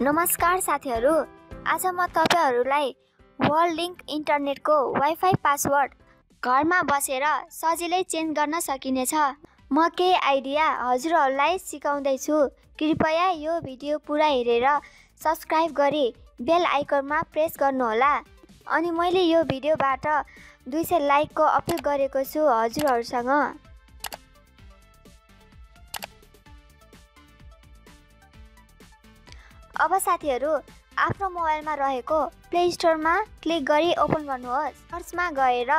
नमस्कार साथीहरू। आज म तपाईँहरूलाई वर्ल्ड लिङ्क इन्टरनेटको वाइफाई पासवर्ड घरमा बसेर सजिलै चेन्ज गर्न सकिनेछ। म केही आइडिया हजुरहरूलाई सिकाउँदैछु। कृपया यो भिडियो पुरा हेरेर सब्सक्राइब गरी बेल आइकनमा प्रेस गर्नुहोला। अनि मैले यो भिडियोबाट दुई सय लाइकको अपिल गरेको छु हजुरहरूसँग। अब साथीहरू आफ्नो मोबाइलमा रहेको प्ले स्टोरमा क्लिक गरी ओपन गर्नुहोस्। सर्चमा गएर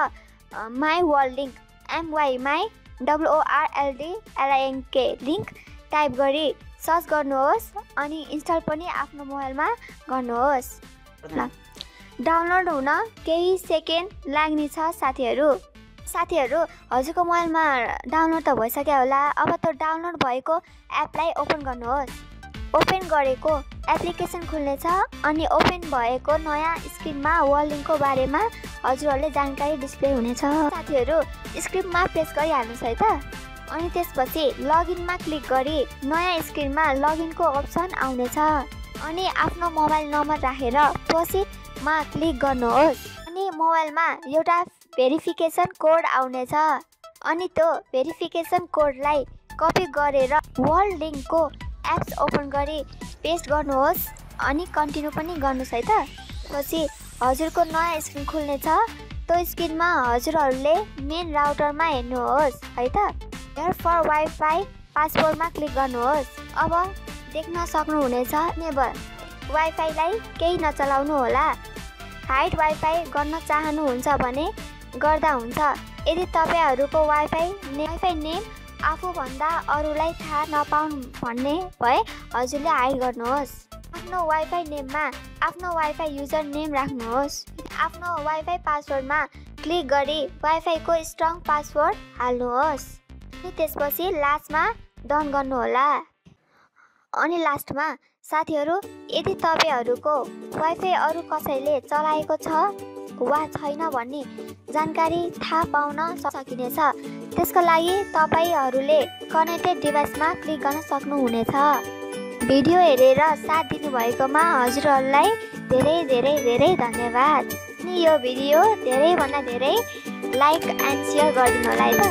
my world link M Y my W O R L D L I N K link type गरी सर्च गर्नुहोस् अनि इन्स्टल पनि आफ्नो मोबाइलमा गर्नुहोस्। ल डाउनलोड हुन केही सेकेन्ड लाग्नेछ साथीहरू। साथीहरू हजुरको मोबाइलमा डाउनलोड त भइसक्यो होला अब त डाउनलोड भएको एपलाई ओपन गर्नुहोस्। ओपन गरेको एप्लिकेसन खुल्नेछ अनि ओपन भएको नयाँ स्क्रिनमा वर्लिङको बारेमा हजुरहरूले जानकारी डिस्प्ले हुनेछ। साथीहरू स्क्रिनमा प्रेस गरिहाल्नुहोस् है त। अनि त्यसपछि लगइनमा क्लिक गरी नयाँ स्क्रिनमा लगइनको अप्सन आउनेछ। अनि आफ्नो मोबाइल नम्बर राखेर प्रोसिडमा क्लिक गर्नुहोस्। अनि मोबाइलमा एउटा भेरिफिकेसन कोड आउनेछ। अनि त्यो भेरिफिकेसन कोडलाई कपी गरेर वर्ल्ड लिङ्कको एप्स ओपन गरी पेस्ट गर्नुहोस् अनि कन्टिन्यू पनि गर्नुहोस् है त। पछि हजुरको नयाँ स्क्रिन खुल्नेछ त्यो स्क्रिनमा हजुरहरूले मेन राउटरमा हेर्नुहोस् है त। हेयर फर वाइफाई पासवर्डमा क्लिक गर्नुहोस्। अब देख्न सक्नुहुनेछ नेबर वाइफाईलाई केही नचलाउनु होला। हाइड वाइफाई गर्न चाहनुहुन्छ भने गर्दा हुन्छ। यदि तपाईँहरूको वाइफाई वाइफाई नेम आफूभन्दा अरूलाई थाहा नपाउनु भन्ने भए हजुरले हाइड गर्नुहोस्। आफ्नो वाइफाई नेममा आफ्नो वाइफाई युजर नेम राख्नुहोस्। आफ्नो वाइफाई पासवर्डमा क्लिक गरी वाइफाईको स्ट्रङ पासवर्ड हाल्नुहोस्। अनि त्यसपछि लास्टमा डन गर्नुहोला। अनि लास्टमा साथीहरू यदि तपाईँहरूको वाइफाई अरू कसैले चलाएको छ? वा छैन भन्ने जानकारी थाहा पाउन सकिनेछ। त्यसको लागि तपाईँहरूले कनेक्टेड डिभाइसमा क्लिक गर्न सक्नुहुनेछ। भिडियो हेरेर साथ दिनुभएकोमा हजुरहरूलाई धेरै धेरै धेरै धन्यवाद। अनि यो भिडियो धेरैभन्दा धेरै लाइक एन्ड सेयर गरिदिनु होला है त।